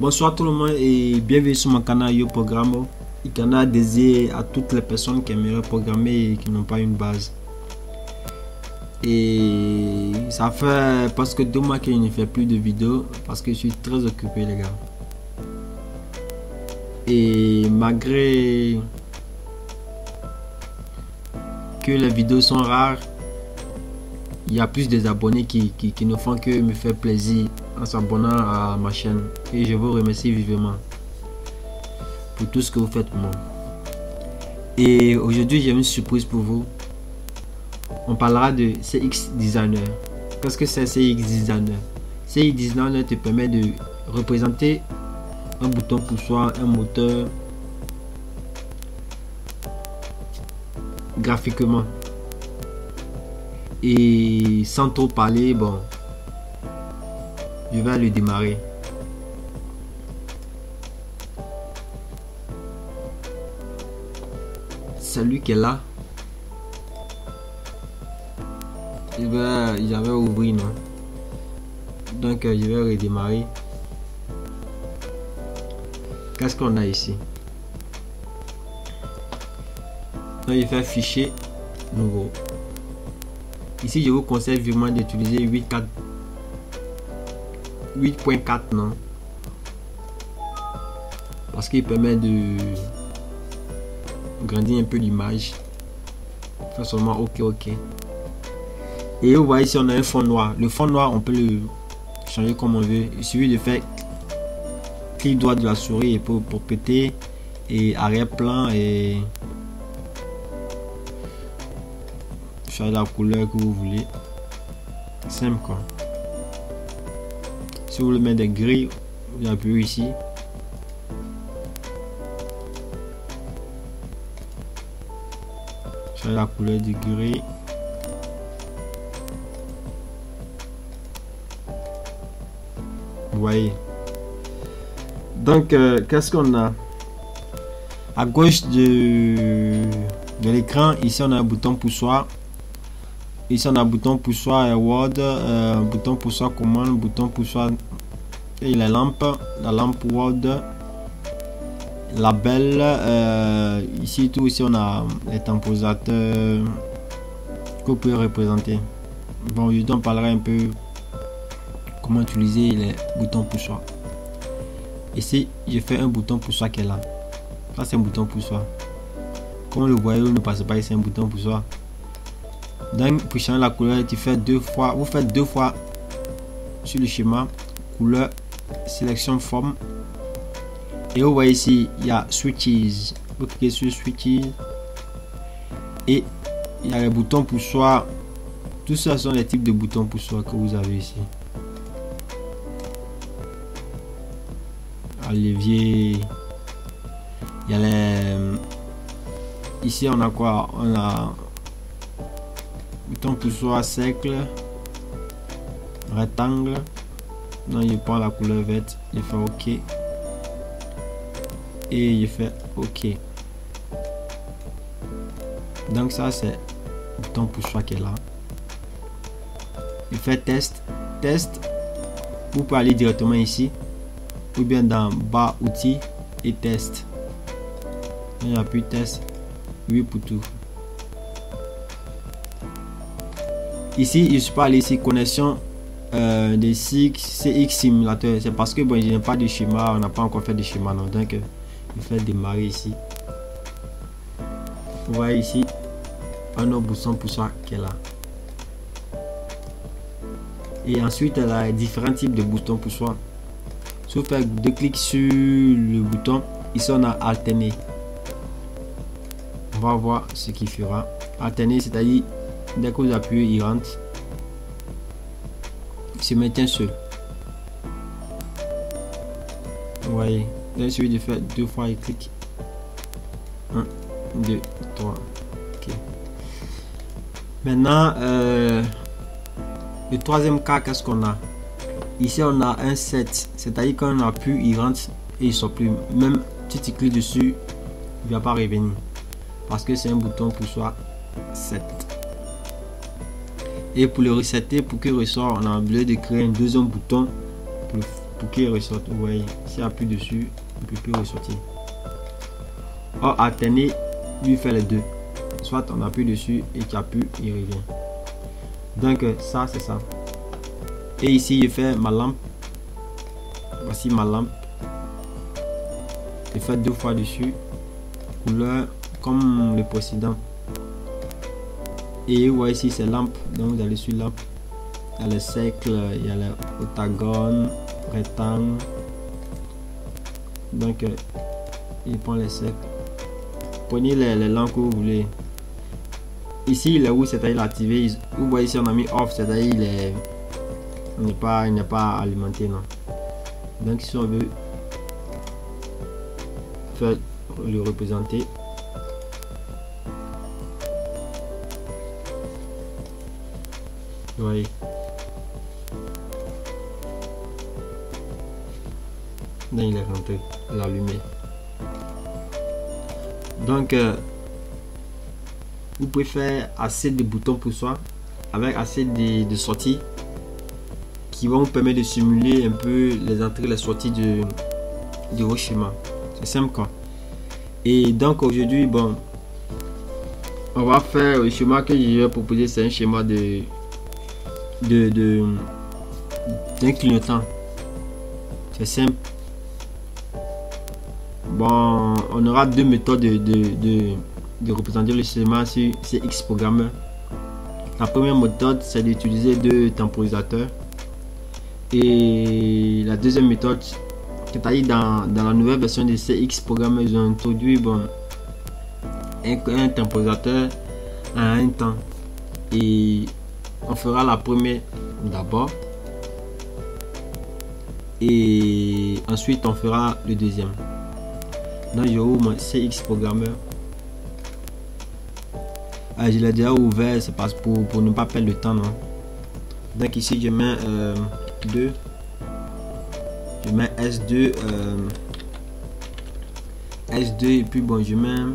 Bonsoir tout le monde et bienvenue sur mon canal Yo Programme, le canal dédié à toutes les personnes qui aimeraient programmer et qui n'ont pas une base. Et ça fait presque deux mois que je ne fais plus de vidéos parce que je suis très occupé les gars. Et malgré que les vidéos sont rares, il y a plus des abonnés qui, qui, ne font que me faire plaisir en s'abonnant à ma chaîne. Et je vous remercie vivement pour tout ce que vous faites pour moi. Et aujourd'hui, j'ai une surprise pour vous. On parlera de CX Designer. Qu'est-ce que c'est CX Designer? CX Designer te permet de représenter un bouton pour soi, un moteur graphiquement. Et sans trop parler, bon, je vais le démarrer. Salut qui est là. Il va, j'avais ouvert non? Donc euh, je vais redémarrer. Qu'est-ce qu'on a ici? Donc il fait fichier nouveau. Ici je vous conseille vivement d'utiliser 8.4 8.4 non? Parce qu'il permet de grandir un peu l'image. Fait seulement ok ok. Et vous voyez ici on a un fond noir le fond noir on peut le changer comme on veut. Il suffit de faire clic droit de la souris pour, pour péter et arrière-plan et choisir la couleur que vous voulez. Simple quoi si vous voulez mettre des gris vous appuyez ici. Choisir la couleur du gris. Vous voyez. Donc euh, qu'est-ce qu'on a? À gauche de, de l'écran ici on a un bouton poussoir. Ici on a un bouton poussoir Word euh, bouton poussoir commande bouton poussoir et la lampe la lampe Word la belle euh, ici tout ici on a les temporisateurs que vous pouvez représenter. Bon je on parlera un peu comment utiliser les boutons poussoir ici je fais un bouton poussoir qui est là. C'est un bouton poussoir comme le voyez ne passez pas ici un bouton poussoir donc pour la couleur tu fais deux fois vous faites deux fois sur le schéma couleur sélection forme. Et vous voyez ici il y a switches. Vous cliquez sur switches. Et il y a les boutons poussoir tout ça sont les types de boutons poussoir que vous avez ici. Levier il y a les ici on a quoi? On a bouton poussoir cercle rectangle non je prends la couleur verte je fais ok. Et je fais ok. Donc ça c'est bouton poussoir qui est là. Je fais test test. Vous pouvez aller directement ici. Ou bien dans bas outils et test. J'appuie test. Oui pour tout. Ici je peux aller ici connexion euh, des CX simulateur. C'est parce que bon je n'ai pas de schéma on n'a pas encore fait de schéma donc je fais démarrer ici. Vous voyez ici un autre bouton pour ça qui est et ensuite elle a différents types de boutons pour soi. Si vous faites deux clics sur le bouton ici on a alterné on va voir ce qu'il fera. Alterner c'est à dire dès que vous appuyez il rentre. il se maintient seul. Vous voyez là il suffit de faire deux fois et clic. 1 2 3 ok. Maintenant euh, le troisième cas qu'est ce qu'on a? Ici on a un set c'est à dire qu'on a pu il rentre et il sort plus. Même si tu cliques dessus il va pas revenir. Parce que c'est un bouton pour soi 7 et pour le resetter pour qu'il ressort on a besoin de créer un deuxième bouton pour, pour qu'il ressorte. Vous voyez, s'il appuie dessus, il peut plus ressortir. Or, alterner, lui fait les deux. Soit on appuie dessus et tu appuies, il revient. Donc, ça, c'est ça. Et ici, je fais ma lampe. Voici ma lampe. Je fais deux fois dessus. Couleur comme le précédent. Et vous voyez ici, c'est lampe. Donc, vous allez sur lampe. Il y a le cercle, il y a l'octagone, rectangle. Donc, euh, il prend les cercles. Prenez les, lampes que vous voulez. Ici, il est où? C'est-à-dire activé. Vous voyez ici, on a mis off, c'est-à-dire il est n'est pas, il n'est pas alimenté, non. Donc, si on veut faire le représenter, il est rentré, l'allumé. Donc, euh, vous pouvez faire assez de boutons pour soi avec assez de, de sorties qui vont vous permettre de simuler un peu les entrées et les sorties de, de vos schémas. C'est simple quoi. Et donc aujourd'hui, bon, on va faire le schéma que je vais proposer, c'est un schéma de de, de d'un clignotant. C'est simple. Bon, on aura deux méthodes de, de, représenter le schéma sur X programmeur. La première méthode, c'est d'utiliser deux temporisateurs. Et la deuxième méthode, c'est-à-dire dans, dans, la nouvelle version de CX programme, ils ont introduit bon, un, temporisateur à un temps. Et on fera la première d'abord. Et ensuite, on fera le deuxième. Là, je ouvre mon CX programmeur. Ah, je l'ai déjà ouvert, c'est parce pour, pour ne pas perdre le temps. Non? Donc ici, je mets euh, 2 je mets S2 euh, S2 et puis bon je mets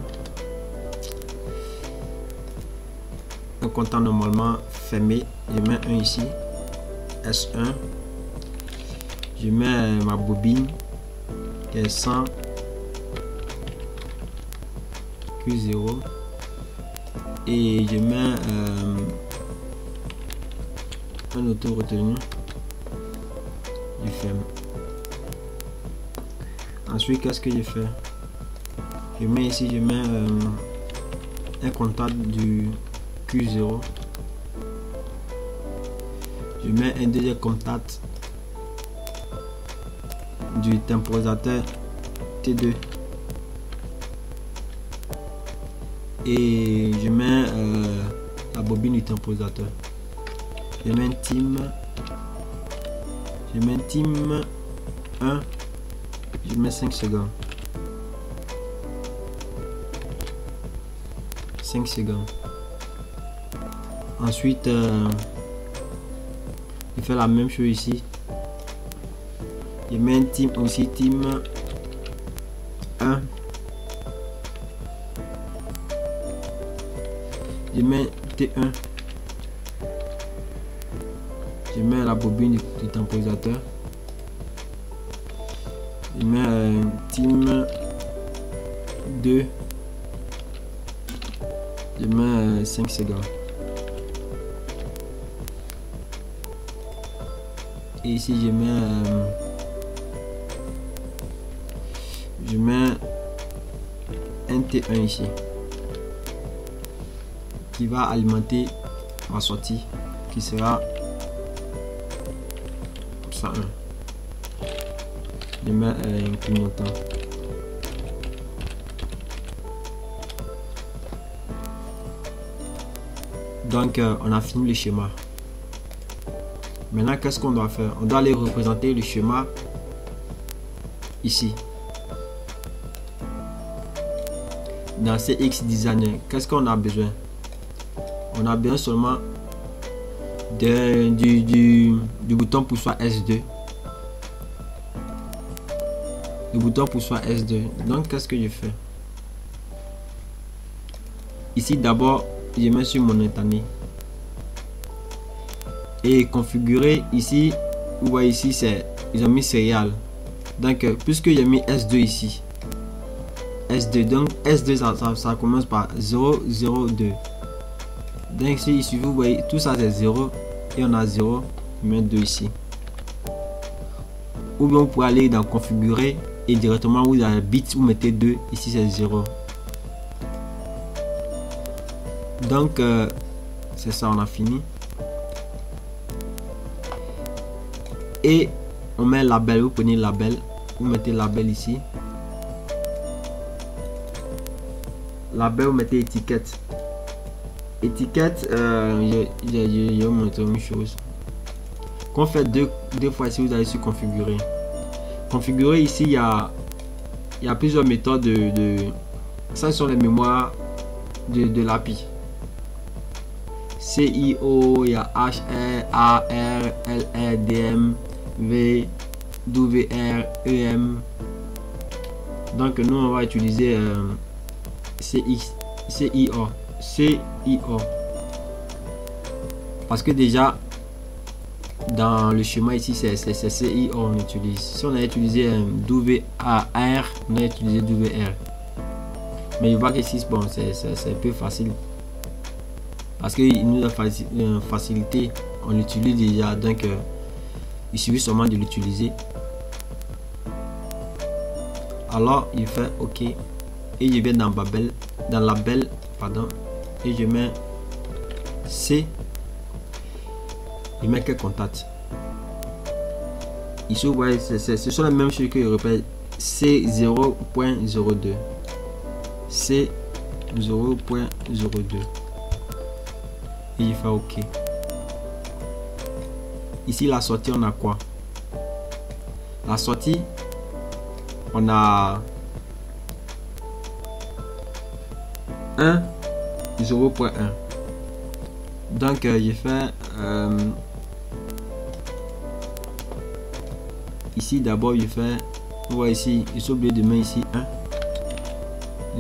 un comptant normalement fermé. Je mets un ici. S1 je mets ma bobine. Qui est 100 Q0 et je mets euh, un auto retenu Ensuite, qu'est-ce que je fais? Je mets ici, je mets euh, un contact du Q0. Je mets un deuxième contact du temporisateur T2. Et je mets euh, la bobine du temporisateur. Je mets un team je mets team 1. Je mets 5 secondes. 5 secondes. Ensuite, euh, je fais la même chose ici. Je mets un team aussi, team 1. Je mets T1 je mets la bobine du, temporisateur je mets un team 2 je mets 5 secondes et ici je mets euh, je mets un T1 ici qui va alimenter ma sortie qui sera ça je mets un clignotant donc euh, on a fini le schéma maintenant qu'est-ce qu'on doit faire? On doit aller représenter le schéma ici dans CX Designer qu'est-ce qu'on a besoin? On a besoin seulement du, bouton pour soi S2. Le bouton pour soi S2. Donc, qu'est-ce que je fais? Ici, d'abord, je mets sur mon internet. Et configurer ici, vous voyez ici, c'est ils ont mis céréales. Donc, euh, puisque j'ai mis S2 ici, S2, donc S2 ça, ça, commence par 0, 0, 2. Donc ici, vous voyez, tout ça c'est 0 et on a 0, met 2 ici. Ou bien vous pouvez aller dans configurer et directement vous avez bit, vous mettez 2, ici c'est 0. Donc, euh, c'est ça, on a fini. Et on met label, vous prenez label, vous mettez label ici. Label, vous mettez étiquette. Étiquette, euh, je, vais vous montrer une chose. Qu'on fait deux, deux fois si vous allez sur configurer. Configurer ici, il y a, il y plusieurs méthodes de, de ça sont les mémoires de, de l'API. CIO, il y a HR, AR, LR, DM, V, WR, EM. Donc nous on va utiliser euh, CX, CIO, CIO. Parce que déjà dans le schéma ici c'est CIO on utilise. Si on a utilisé un WAR, on a utilisé WR. Mais il voit que ici bon c'est un peu facile parce qu'il nous a euh, facilité, on l'utilise déjà, donc euh, il suffit seulement de l'utiliser. Alors il fait OK et je vais dans Babel, dans la belle, pardon, et je mets C. Il met quel contact Ici, vous voyez, ce sont les mêmes choses que je répète. C 0.02. C 0.02 il fait OK. Ici, la sortie, on a quoi? La sortie, on a 1, 0.1. Donc, euh, j'ai fait... Euh, ici, d'abord, il fait... Vous voyez ici, il suis oublié de mettre ici 1.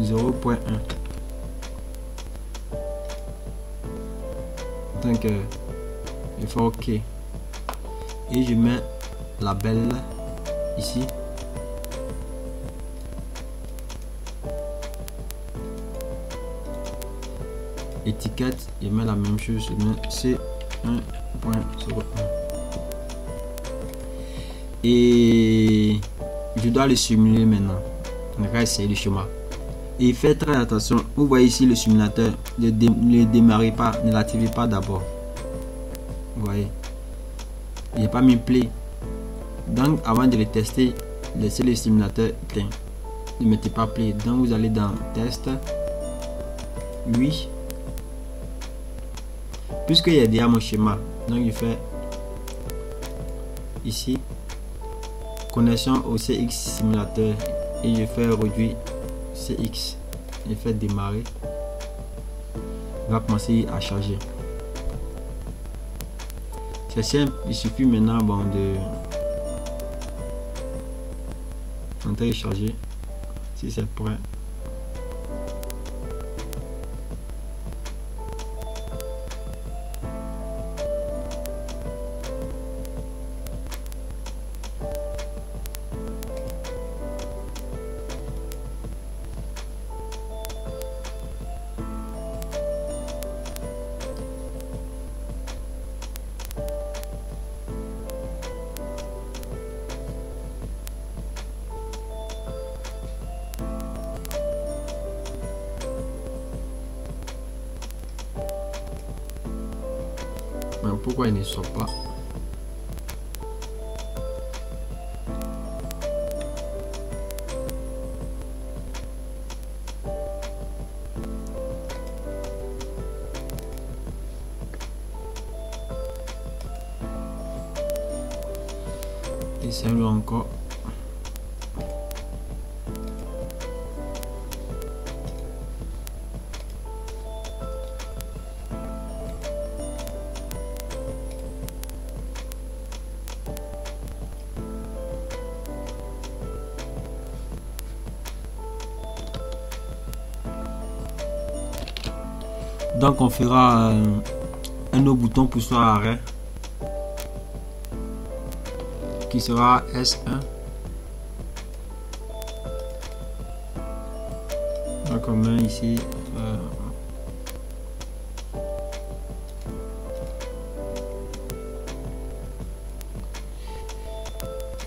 0.1. donc euh, il faut ok et je mets la belle ici étiquette et met la même chose je mets c 1.01 et je dois le simuler maintenant on va essayer le chemin et faites très attention. Vous voyez ici le simulateur. Ne, le démarrez pas, ne l'activez pas d'abord. Vous voyez? A pas mis play. Donc avant de le tester, laissez le simulateur éteint. Ne mettez pas play. Donc vous allez dans test. Oui. Puisqu'il y a déjà mon schéma. Donc je fais ici connexion au CX simulateur et je fais réduire CX et fait démarrer va commencer à charger c'est simple. Il suffit maintenant de entrer charger si c'est prêt pourquoi il ne sort pas et c'est encore Donc on fera euh, un autre bouton pour soit arrêt qui sera S1. Donc on met ici euh,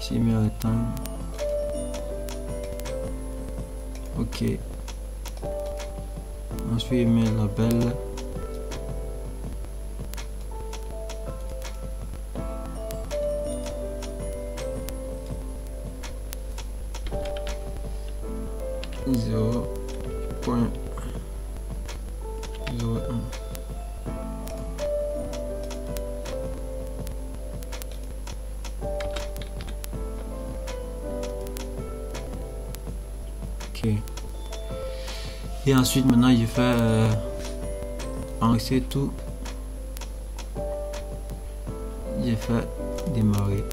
ici le temps. Ok. Ensuite met la belle. Et ensuite maintenant je fais euh, enregistrer tout. J'ai fait démarrer.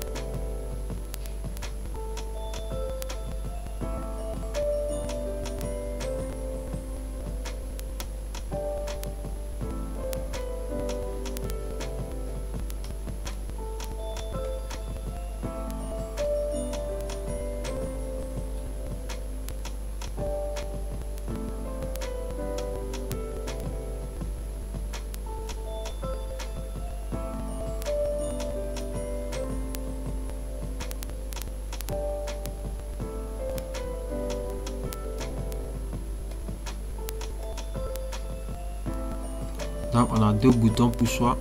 On a deux boutons pour soi.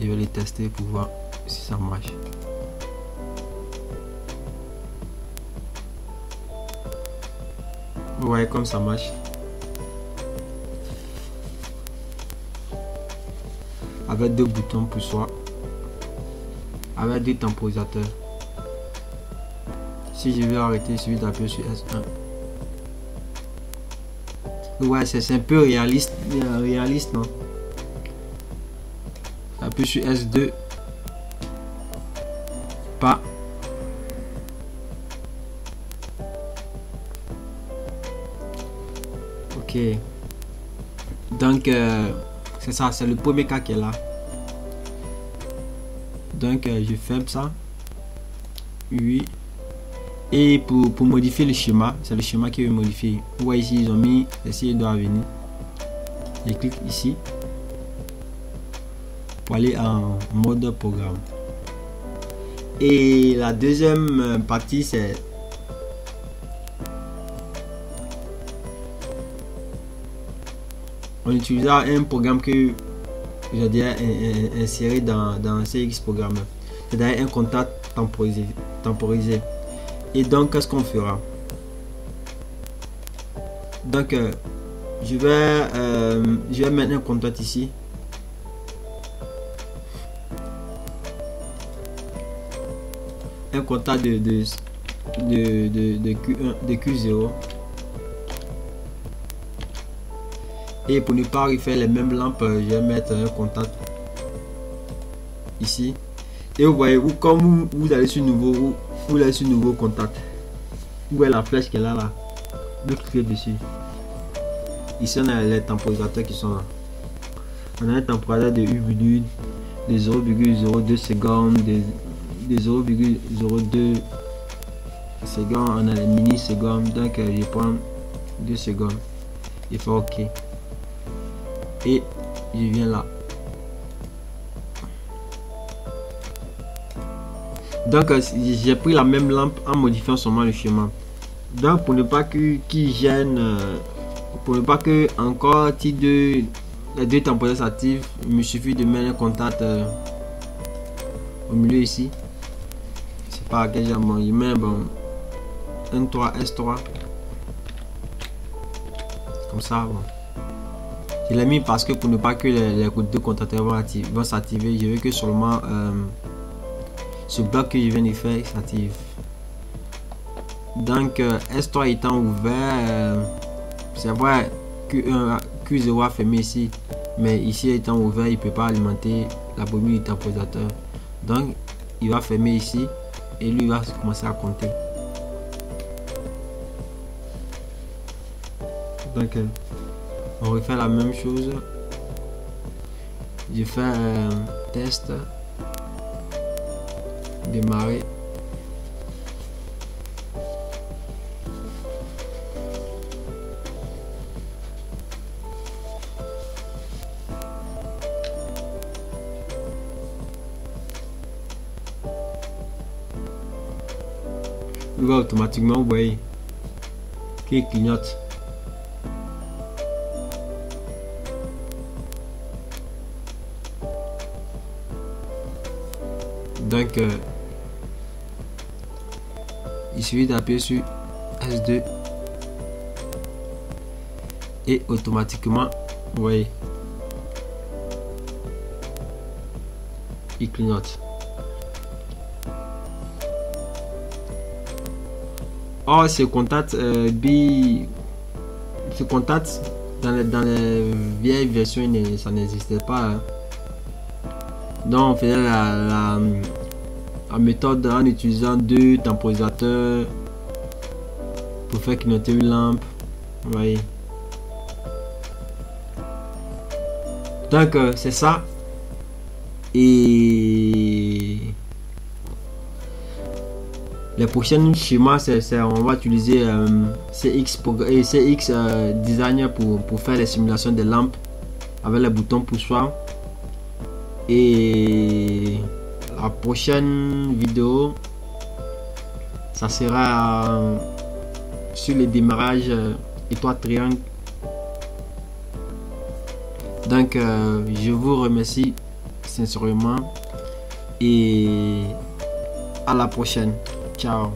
Je vais les tester pour voir si ça marche. Vous voyez comme ça marche. Avec deux boutons pour soi. Avec deux temporisateurs. Si je vais arrêter, celui d'appuyer sur S1. Ouais, c'est un peu réaliste, réaliste, non? Appuie sur S2. Pas. Ok. Donc, euh, c'est ça, c'est le premier cas qui est là. Donc, euh, je ferme ça. Oui. Et pour, pour, modifier le schéma, c'est le schéma qui veut modifier. Vous voyez ici, ils ont mis les doit venir. Je clique ici pour aller en mode programme. Et la deuxième partie, c'est on utilisera un programme que j'ai déjà inséré dans, dans CX Programme. C'est-à-dire un contact temporisé. temporisé. Et donc, qu'est-ce qu'on fera? Donc, euh, je vais, euh, je vais mettre un contact ici. Un contact de, de, de, de, Q1, de Q0. Et pour ne pas refaire les mêmes lampes, je vais mettre un contact ici. Et vous voyez, où, comme vous, vous allez sur nouveau, vous un nouveau contact. Où est la flèche qui est là, Vous cliquez dessus. Ici, on a les temporisateurs qui sont là. On a un temporisateur de 1 minute, de 0,02 secondes, de, 0,02 secondes. On a les mini secondes. Donc, euh, je prends 2 secondes. Il faut OK. Et je viens là. Donc euh, j'ai pris la même lampe en modifiant seulement le chemin. Donc pour ne pas que qui gêne, euh, pour ne pas que encore si deux, les deux temporisateurs s'activent, il me suffit de mettre un contact euh, au milieu ici. C'est pas que j'ai bon, il met bon un 3 S3 comme ça bon. Je l'ai mis parce que pour ne pas que les, deux contacteurs vont s'activer, je veux que seulement ce bloc que je viens de faire s'active. Donc euh, S3 étant ouvert, euh, c'est vrai que Q0 a fermé ici, mais ici étant ouvert, il peut pas alimenter la bobine du temporisateur. Donc il va fermer ici et lui va commencer à compter. Donc euh, on refait la même chose. Je fais un test démarrer. Va automatiquement, vous voyez, qu'il clignote. Donc, euh, il suffit d'appuyer sur S2 et automatiquement, voyez, il clignote. Oh, ce contact, euh, bi, ce contact dans les, dans les vieilles versions, ça n'existait pas. Hein. Donc, on faisait la, méthode en utilisant deux temporisateurs pour faire clignoter une lampe. Voyez. Donc, euh, c'est ça. Et les prochaines schémas, c'est, on va utiliser euh, CX, et CX euh, Designer pour, pour faire les simulations des lampes avec les boutons poussoirs. Et la prochaine vidéo, ça sera euh, sur le démarrage euh, étoile triangle. Donc, euh, je vous remercie sincèrement et à la prochaine. Ciao.